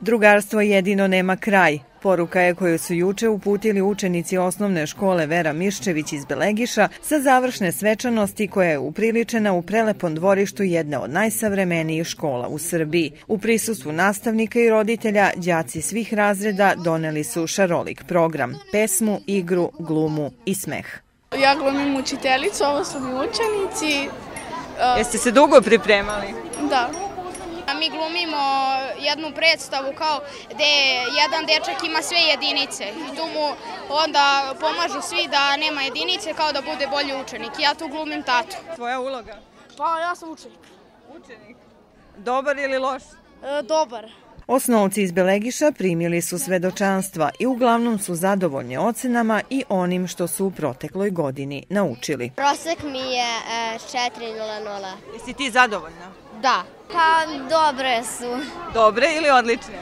Drugarstvo jedino nema kraj. Poruka je koju su juče uputili učenici osnovne škole Vera Miščević iz Belegiša sa završne svečanosti koja je upriličena u prelepom dvorištu jedne od najsavremenijih škola u Srbiji. U prisustvu nastavnika i roditelja, đaci svih razreda doneli su šarolik program, pesmu, igru, glumu i smeh. Ja glumim učiteljicu, ovo su mi učenici. Jeste se dugo pripremali? Da. Mi glumimo jednu predstavu kao gde jedan dečak ima sve jedinice i tu mu onda pomažu svi da nema jedinice kao da bude bolji učenik. Ja tu glumim tatu. Tvoja uloga? Pa ja sam učenik. Učenik. Dobar ili loš? E, dobar. Osnovci iz Belegiša primili su svedočanstva i uglavnom su zadovoljni ocenama i onim što su u protekloj godini naučili. Prosek mi je e, 4.00. Jesi ti zadovoljna? Da. Pa dobre su. Dobre ili odlične?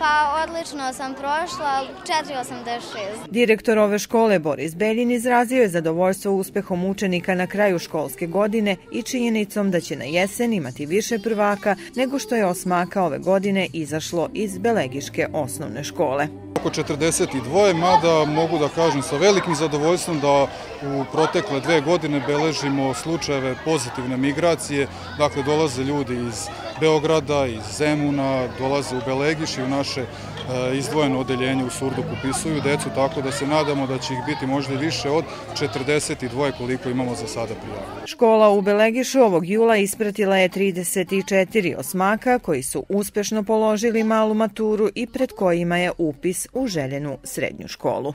Pa odlično sam prošla, 4.86. Direktor ove škole Boris Beljin izrazio je zadovoljstvo uspehom učenika na kraju školske godine i činjenicom da će na jesen imati više prvaka nego što je osmaka ove godine izašlo iz Belegiške osnovne škole. Oko 42, mada mogu da kažem sa velikim zadovoljstvom da u protekle dve godine beležimo slučajeve pozitivne migracije, dakle dolaze ljudi iz Beograda, iz Zemuna, dolaze u Belegiš i u naše e, izdvojeno odeljenje u Surduku upisuju decu, tako da se nadamo da će ih biti možda više od 42 koliko imamo za sada prijavljeno. Škola u Belegišu ovog jula ispratila je 34 osmaka koji su uspešno položili malu maturu i pred kojima je upis u željenu srednju školu.